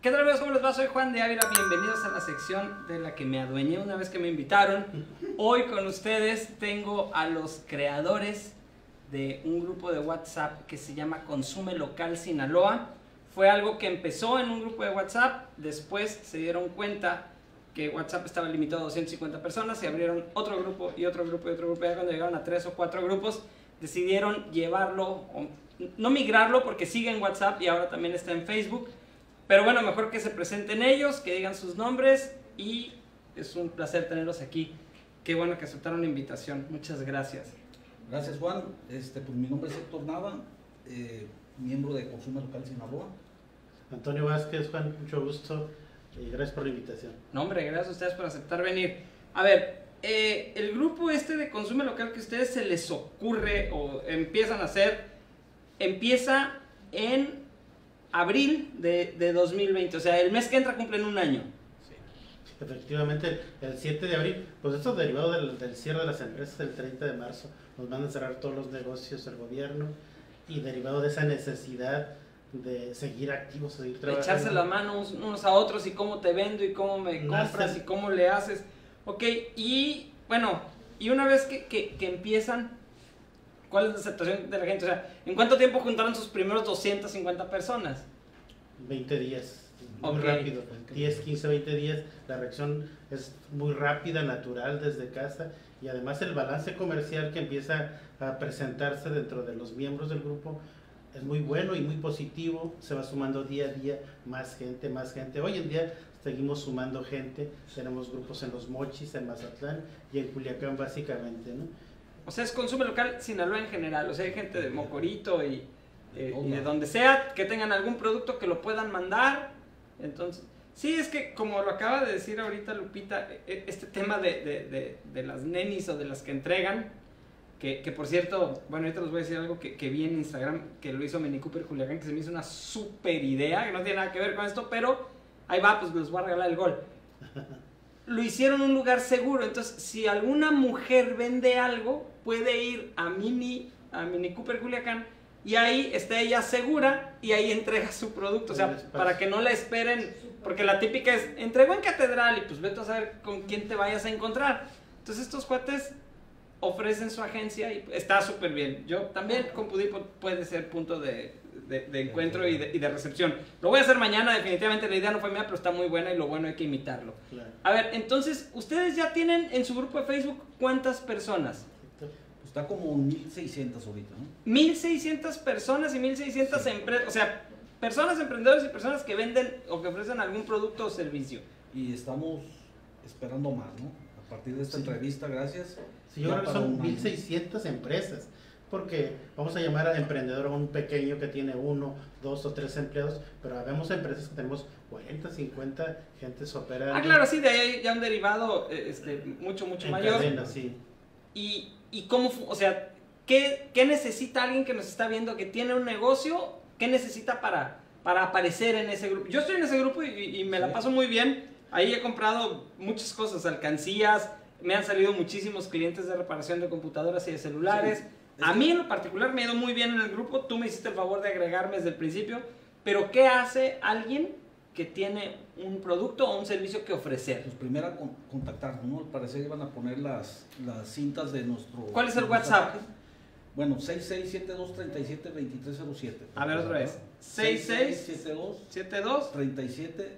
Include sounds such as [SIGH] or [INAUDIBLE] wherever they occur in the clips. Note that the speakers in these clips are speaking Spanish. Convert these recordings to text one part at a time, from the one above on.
¿Qué tal amigos? ¿Cómo les va? Soy Juan de Ávila. Bienvenidos a la sección de la que me adueñé una vez que me invitaron. Hoy con ustedes tengo a los creadores de un grupo de WhatsApp que se llama Consume Local Sinaloa. Fue algo que empezó en un grupo de WhatsApp, después se dieron cuenta que WhatsApp estaba limitado a 250 personas y abrieron otro grupo y otro grupo y otro grupo. Y cuando llegaron a tres o cuatro grupos, decidieron llevarlo, no migrarlo porque sigue en WhatsApp y ahora también está en Facebook pero bueno, mejor que se presenten ellos, que digan sus nombres y es un placer tenerlos aquí. Qué bueno que aceptaron la invitación. Muchas gracias. Gracias Juan. Este, pues, mi nombre es Héctor Nava, eh, miembro de Consumo Local Sinaloa. Antonio Vázquez, Juan, mucho gusto y gracias por la invitación. No, hombre, gracias a ustedes por aceptar venir. A ver, eh, el grupo este de consumo local que a ustedes se les ocurre o empiezan a hacer, empieza en abril de, de 2020, o sea, el mes que entra cumplen un año. Sí, efectivamente, el 7 de abril, pues esto derivado del, del cierre de las empresas el 30 de marzo, nos van a cerrar todos los negocios el gobierno y derivado de esa necesidad de seguir activos, seguir trabajando. Echarse la mano unos a otros y cómo te vendo y cómo me compras y cómo le haces. Ok, y bueno, y una vez que, que, que empiezan, ¿Cuál es la aceptación de la gente? O sea, ¿en cuánto tiempo juntaron sus primeros 250 personas? 20 días. Muy rápido. 10, 15, 20 días. La reacción es muy rápida, natural desde casa. Y además el balance comercial que empieza a presentarse dentro de los miembros del grupo es muy bueno y muy positivo. Se va sumando día a día más gente, más gente. Hoy en día seguimos sumando gente. Tenemos grupos en Los Mochis, en Mazatlán y en Culiacán básicamente, ¿no? O sea, es consume local Sinaloa en general. O sea, hay gente de Mocorito y, eh, de donde sea que tengan algún producto que lo puedan mandar. Entonces, sí, es que como lo acaba de decir ahorita Lupita, e, e, este tema de, de, de, las nenis o de las que entregan, que, que, por cierto, bueno, ahorita les voy a decir algo que, que vi en Instagram, que lo hizo Mini Cooper Culiacán, que se me hizo una super idea, que no tiene nada que ver con esto, pero ahí va, pues les voy a regalar el gol. Lo hicieron en un lugar seguro, entonces si alguna mujer vende algo, puede ir a Mini, a Mini Cooper Culiacán y ahí está ella segura y ahí entrega su producto. O sea, para que no la esperen, porque la típica es, entregó en catedral y pues vete a saber con quién te vayas a encontrar. Entonces estos cuates ofrecen su agencia y está súper bien. Yo también con Pudipo puede ser punto de, de, encuentro y de, y de, recepción. Lo voy a hacer mañana, definitivamente la idea no fue mía, pero está muy buena y lo bueno hay que imitarlo. A ver, entonces, ¿ustedes ya tienen en su grupo de Facebook cuántas personas? Está como 1600 ahorita, ¿no? 1600 personas y 1600 empresas, o sea, personas emprendedores y personas que venden o que ofrecen algún producto o servicio. Y estamos esperando más, ¿no? A partir de esta entrevista, gracias. Sí, yo creo que son 1600 empresas, porque vamos a llamar a emprendedor a un pequeño que tiene uno, dos o tres empleados, pero habemos empresas que tenemos 40, 50 gentes operando. Ah, claro, sí, de ahí ya un derivado este, mucho, mucho en mayor. Cadena, sí. Y, y cómo, o sea, ¿qué, ¿qué, necesita alguien que nos está viendo que tiene un negocio? ¿Qué necesita para, para aparecer en ese grupo? Yo estoy en ese grupo y, y me la paso muy bien. Ahí he comprado muchas cosas, alcancías, me han salido muchísimos clientes de reparación de computadoras y de celulares. A mí en lo particular me ha ido muy bien en el grupo, tú me hiciste el favor de agregarme desde el principio, pero ¿qué hace alguien que tiene un producto o un servicio que ofrecer. Pues primero con, contactarnos, ¿no? Al parecer iban a poner las, las cintas de nuestro... ¿Cuál es el WhatsApp? Bueno, 6672372307. A ver otra vez. 6672 37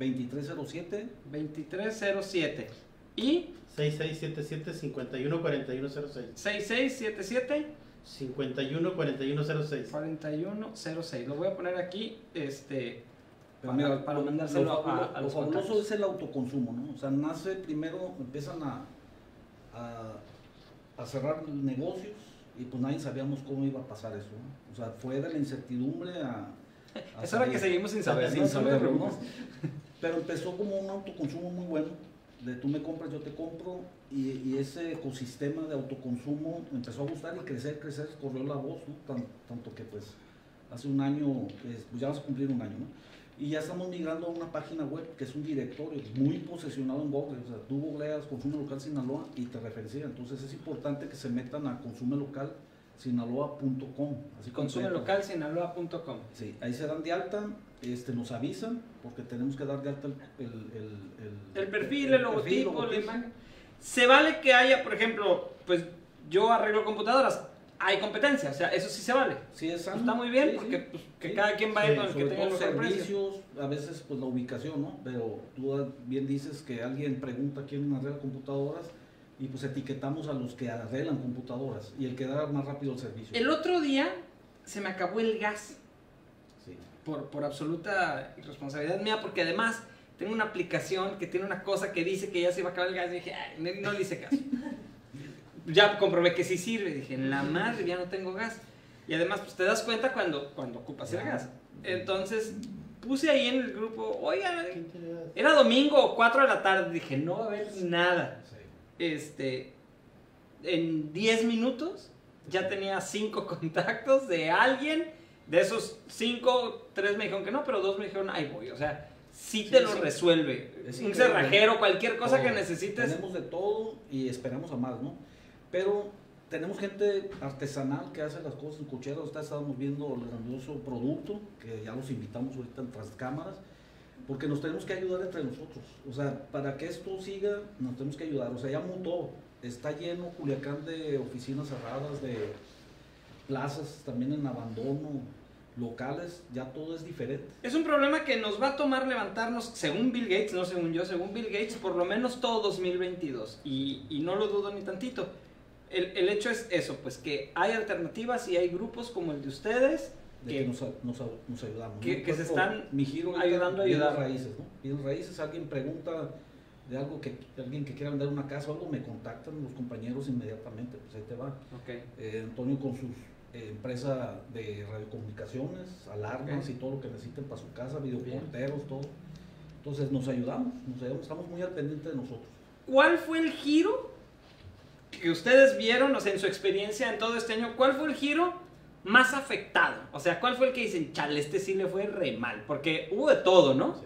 2307 2307 y 6677 514106 6677 514106 4106 lo voy a poner aquí este para, mira, para mandárselo a, a, los famoso es el autoconsumo, ¿no? O sea, nace primero, empiezan a, a, cerrar negocios y pues nadie sabíamos cómo iba a pasar eso, ¿no? O sea, fue de la incertidumbre a... es hora que seguimos sin saber, sin [LAUGHS] saber, ¿no? [LAUGHS] Pero empezó como un autoconsumo muy bueno, de tú me compras, yo te compro, y, ese ecosistema de autoconsumo empezó a gustar y crecer, crecer, corrió la voz, tanto que pues hace un año, pues ya vamos a cumplir un año. Y ya estamos migrando a una página web que es un directorio muy posesionado en Google. O sea, tú googleas Consumo Local Sinaloa y te referencia. Entonces es importante que se metan a Consume Local sinaloa.com. Consume local sinaloa.com. Sí, ahí se dan de alta, este, nos avisan, porque tenemos que dar de alta el, el, perfil, el, logotipo, la imagen. Se vale que haya, por ejemplo, pues yo arreglo computadoras, hay competencia, o sea, eso sí se vale. Sí, es Está muy bien, porque pues, que cada quien vaya con el que tenga los servicios, a veces pues la ubicación, ¿no? Pero tú bien dices que alguien pregunta quién arregla computadoras y pues etiquetamos a los que arreglan computadoras y el que da más rápido el servicio. El otro día se me acabó el gas. Sí. Por, por absoluta irresponsabilidad mía, porque además tengo una aplicación que tiene una cosa que dice que ya se va a acabar el gas y dije, Ay, no, le hice caso. [LAUGHS] ya comprobé que sí sirve, dije, en la madre ya no tengo gas. Y además, pues te das cuenta cuando, cuando ocupas el gas. Entonces, puse ahí en el grupo, oiga, era domingo o 4 de la tarde, dije, no va a haber nada este, en 10 minutos ya tenía 5 [LAUGHS] contactos de alguien. De esos 5, 3 me dijeron que no, pero 2 me dijeron, ahí voy. O sea, sí te lo resuelve. un cerrajero, cualquier cosa que necesites. Tenemos de todo y esperamos a más, ¿no? Pero tenemos gente artesanal que hace las cosas en cocheras. Ahorita estábamos viendo el grandioso producto, que ya los invitamos ahorita en tras cámaras porque nos tenemos que ayudar entre nosotros. O sea, para que esto siga, nos tenemos que ayudar. O sea, ya mutó, está lleno Culiacán de oficinas cerradas, de plazas también en abandono, locales, ya todo es diferente. Es un problema que nos va a tomar levantarnos, según Bill Gates, no según yo, según Bill Gates, por lo menos todo 2022. Y, y no lo dudo ni tantito. El, el hecho es eso, pues que hay alternativas y hay grupos como el de ustedes de que, nos, nos, nos, ayudamos. Que, se están mi giro ayudando a ayudar. raíces, ¿no? raíces, alguien pregunta de algo que alguien que quiera vender una casa o algo, me contactan los compañeros inmediatamente, pues ahí te va. Okay. Eh, Antonio con su eh, empresa de radiocomunicaciones, alarmas y todo lo que necesiten para su casa, videoporteros, todo. Entonces nos ayudamos, nos ayudamos, estamos muy al pendiente de nosotros. ¿Cuál fue el giro que ustedes vieron, o sea, en su experiencia en todo este año, cuál fue el giro más afectado? O sea, ¿cuál fue el que dicen, chale, este sí le fue re mal? Porque hubo de todo, ¿no?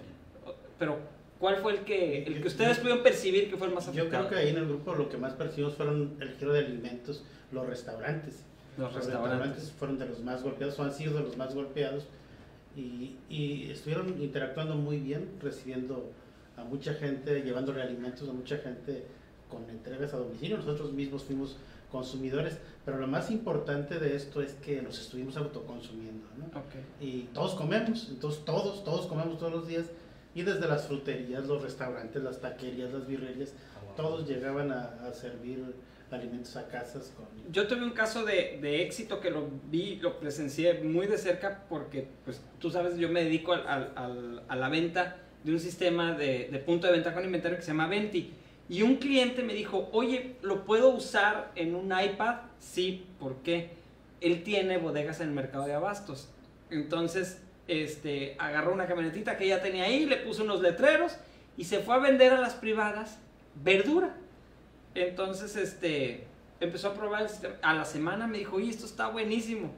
Pero, ¿cuál fue el que, el que ustedes pudieron percibir que fue el más afectado? Yo creo que ahí en el grupo lo que más percibimos fueron el giro de alimentos, los restaurantes. Los, restaurantes. fueron de los más golpeados, o han sido de los más golpeados. Y, y estuvieron interactuando muy bien, recibiendo a mucha gente, llevándole alimentos a mucha gente con entregas a domicilio. Nosotros mismos fuimos consumidores, pero lo más importante de esto es que nos estuvimos autoconsumiendo, ¿no? Y todos comemos, entonces todos, todos comemos todos los días, y desde las fruterías, los restaurantes, las taquerías, las birrerías, todos llegaban a, servir alimentos a casas. Con... Yo tuve un caso de, de, éxito que lo vi, lo presencié muy de cerca porque, pues, tú sabes, yo me dedico al, al, a la venta de un sistema de, de punto de venta con inventario que se llama Venti y un cliente me dijo, oye, ¿lo puedo usar en un iPad? Sí, ¿por qué? Él tiene bodegas en el mercado de abastos. Entonces, este, agarró una camionetita que ya tenía ahí, le puso unos letreros y se fue a vender a las privadas verdura. Entonces, este, empezó a probar el sistema. A la semana me dijo, oye, esto está buenísimo.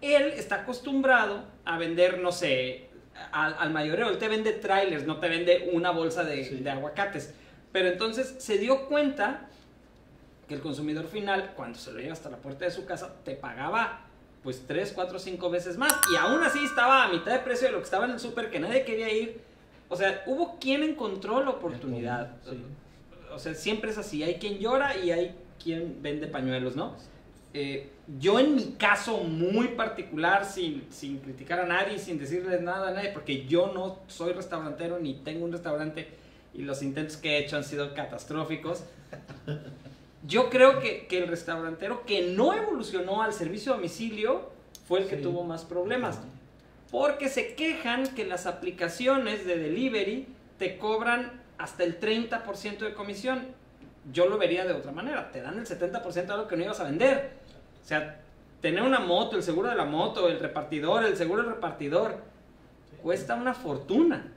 Él está acostumbrado a vender, no sé, al, mayoreo. Él te vende trailers, no te vende una bolsa de, de aguacates. Pero entonces se dio cuenta que el consumidor final, cuando se lo lleva hasta la puerta de su casa, te pagaba pues 3, 4, 5 veces más. Y aún así estaba a mitad de precio de lo que estaba en el súper, que nadie quería ir. O sea, hubo quien encontró la oportunidad. O sea, siempre es así. Hay quien llora y hay quien vende pañuelos, ¿no? Eh, yo en mi caso muy particular, sin, sin criticar a nadie, sin decirles nada a nadie, porque yo no soy restaurantero ni tengo un restaurante y los intentos que he hecho han sido catastróficos. Yo creo que, que el restaurantero que no evolucionó al servicio a domicilio fue el que tuvo más problemas. Porque se quejan que las aplicaciones de delivery te cobran hasta el 30% de comisión. Yo lo vería de otra manera. Te dan el 70% de lo que no ibas a vender. O sea, tener una moto, el seguro de la moto, el repartidor, el seguro del repartidor, cuesta una fortuna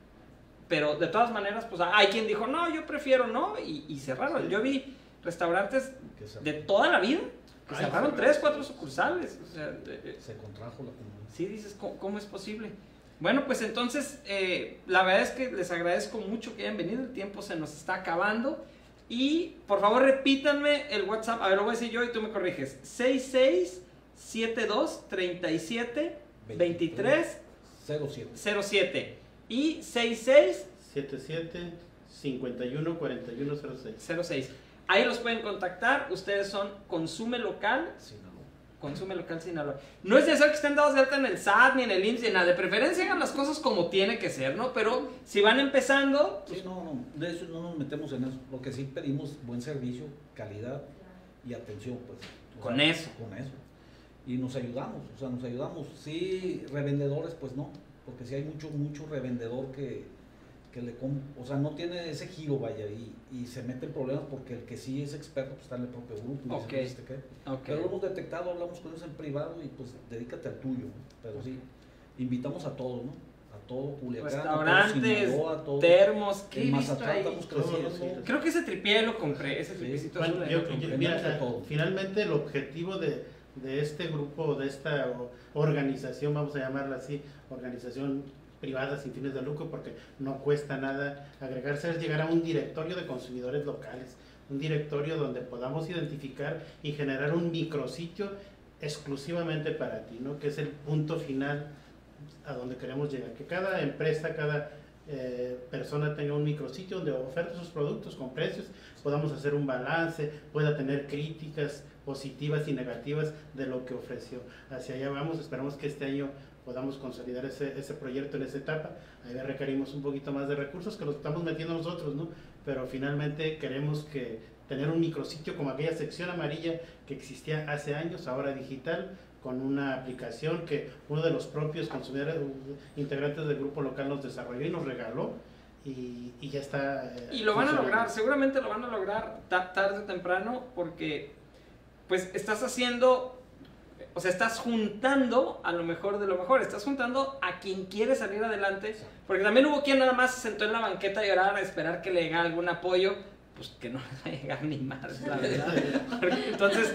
pero de todas maneras, pues hay quien dijo, no, yo prefiero no, y, cerraron. Yo vi restaurantes de toda la vida que cerraron tres, cuatro sucursales. se contrajo la comunidad. Sí, dices, ¿cómo, es posible? Bueno, pues entonces, eh, la verdad es que les agradezco mucho que hayan venido, el tiempo se nos está acabando. Y por favor repítanme el WhatsApp, a ver, lo voy a decir yo y tú me corriges. 66 72 37 23 07. 07 y 66 77 51 41 06. 06. Ahí los pueden contactar. Ustedes son Consume Local. Sinaloa. Consume Local Sinaloa. No es necesario que estén dados de alta en el SAT ni en el IMSS ni nada. De preferencia hagan las cosas como tiene que ser, ¿no? Pero si van empezando, Sí, no, no, de eso no nos metemos en eso. Lo que sí pedimos buen servicio, calidad y atención, pues. O Con sea, eso. Con eso. Y nos ayudamos, o sea, nos ayudamos. Sí, revendedores, pues no, porque sí hay mucho, mucho revendedor que, que le, com- o sea, no tiene ese giro, vaya, y, y se mete en problemas porque el que sí es experto, pues está en el propio grupo. y dice, Ok. "Pues, ¿este qué?". ok. Pero lo hemos detectado, hablamos con ellos en privado y pues dedícate al tuyo. ¿no? Pero sí, invitamos a todos, ¿no? A todo Culiacán, a todo Restaurantes, Sinaloa, a todo. termos, ¿qué En Mazatlán ahí? estamos creciendo. Creo que ese tripié lo compré, ese Sí. tripiecito Bueno, yo- compré. todo. finalmente el objetivo de, de este grupo, de esta organización, vamos a llamarla así, organización privada sin fines de lucro, porque no cuesta nada agregarse, es llegar a un directorio de consumidores locales, un directorio donde podamos identificar y generar un micrositio exclusivamente para ti, ¿no? que es el punto final a donde queremos llegar, que cada empresa, cada eh, persona tenga un micrositio donde oferte sus productos con precios, podamos hacer un balance, pueda tener críticas positivas y negativas de lo que ofreció. Hacia allá vamos, esperamos que este año podamos consolidar ese, ese proyecto en esa etapa. Ahí requerimos un poquito más de recursos que los estamos metiendo nosotros, ¿no? Pero finalmente queremos que tener un micrositio como aquella sección amarilla que existía hace años, ahora digital, con una aplicación que uno de los propios consumidores, integrantes del grupo local nos desarrolló y nos regaló y, y ya está. eh, Y lo van a lograr, seguramente lo van a lograr ta- tarde o temprano porque pues estás haciendo, o sea, estás juntando a lo mejor de lo mejor, estás juntando a quien quiere salir adelante, porque también hubo quien nada más se sentó en la banqueta a llorar a esperar que le llegara algún apoyo, pues que no [LAUGHS] le va a llegar ni más, la verdad. Entonces,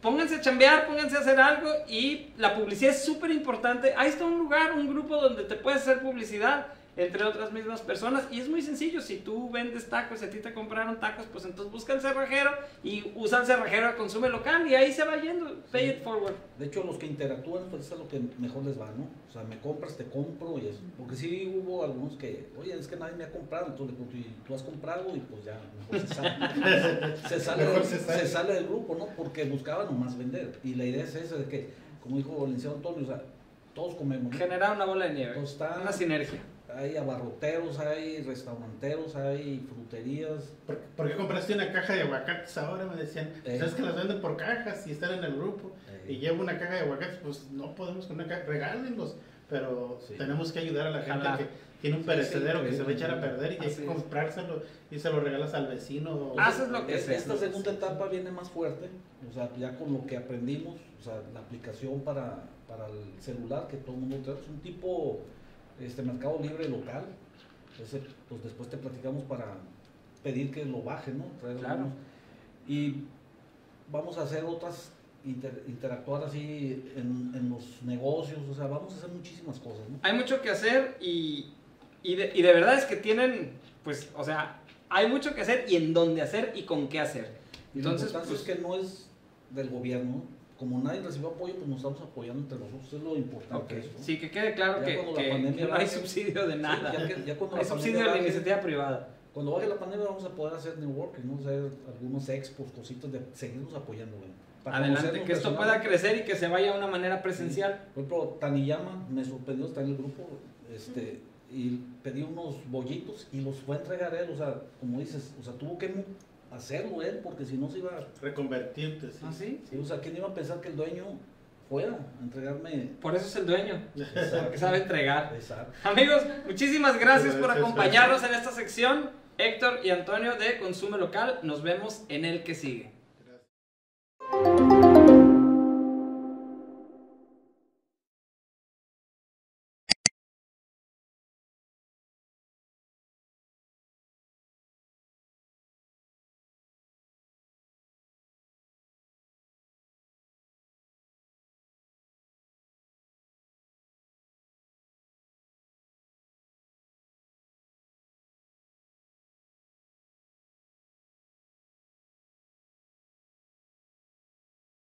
pónganse a chambear, pónganse a hacer algo y la publicidad es súper importante. Ahí está un lugar, un grupo donde te puedes hacer publicidad entre otras mismas personas y es muy sencillo. Si tú vendes tacos y a ti te compraron tacos, pues entonces busca el cerrajero y usa el cerrajero a consume local y ahí se va yendo. Pay it forward. De hecho, los que interactúan, pues eso es lo que mejor les va, ¿no? O sea, me compras, te compro y eso. Porque sí hubo algunos que, oye, es que nadie me ha comprado, entonces le pregunto, ¿y tú has comprado? Y pues ya, mejor se sale. [LAUGHS] se, sale Mejor del- se sale. se sale del grupo, ¿no? Porque buscaba nomás vender. Y la idea es esa, de que, como dijo el licenciado Antonio, o sea, todos comemos, ¿no? Generar una bola de nieve. Está- Una sinergia. Hay abarroteros, hay restauranteros, hay fruterías. ¿Por, por qué compraste una caja de aguacates ahora? Me decían, Eh. ¿sabes que las venden por cajas y están en el grupo? Eh. Y llevo una caja de aguacates, pues no podemos con una caja, regálenlos. Pero Sí. tenemos que ayudar a la gente Ojalá. que tiene un Sí, perecedero sí, que se va a sí. echar a perder y hay que comprárselo y se lo regalas al vecino. o- Ah, Haces lo que Es- sea. Esta segunda etapa viene más fuerte, o sea, ya con lo que aprendimos, o sea, la aplicación para, para el celular que todo el mundo trae, es un tipo este mercado libre local. Ese, pues después te platicamos para pedir que lo bajen, ¿no? Traer Claro. algunos. Y vamos a hacer otras, inter- interactuar así en, en los negocios, o sea, vamos a hacer muchísimas cosas, ¿no? Hay mucho que hacer y, y, de, y de verdad es que tienen, pues, o sea, hay mucho que hacer y en dónde hacer y con qué hacer. Entonces, lo importante pues, es que no es del gobierno, ¿no? Como nadie recibió apoyo, pues nos estamos apoyando entre nosotros, es lo importante. ok. eso. Sí, que quede claro Ya que, no hay subsidio de Sí, nada. ya que- ya cuando hay la subsidio de la iniciativa privada. Cuando baje la pandemia vamos a poder hacer networking, ¿no? hacer algunos expos, cositas de seguirnos apoyando. Adelante, que esto pueda crecer y que se vaya de una manera presencial. Por ejemplo, Taniyama me sorprendió, está en el grupo, este, y pedí unos bollitos y los fue a entregar él, o sea, como dices, o sea, tuvo que hacerlo él, porque si no se iba a... Reconvertirte, sí. ¿Ah, sí? Sí, o sea, ¿quién iba a pensar que el dueño fuera a entregarme... Por eso es el dueño, porque sabe entregar. Exacto. Amigos, muchísimas gracias por acompañarnos en esta sección. Héctor y Antonio de Consume Local. Nos vemos en el que sigue.